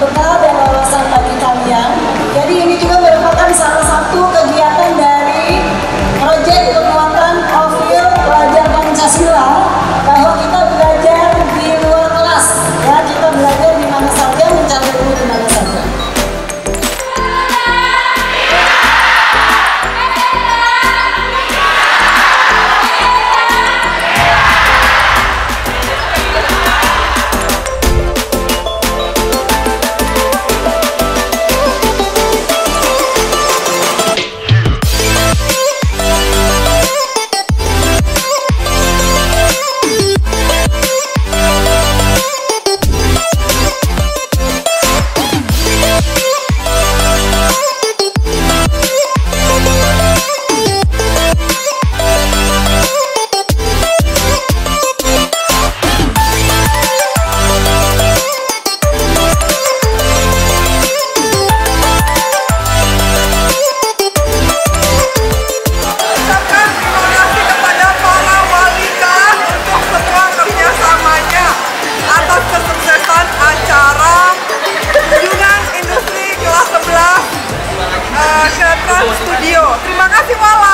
bekal dan wawasan bagi kalian. Jadi ini juga makasih kasih Wala.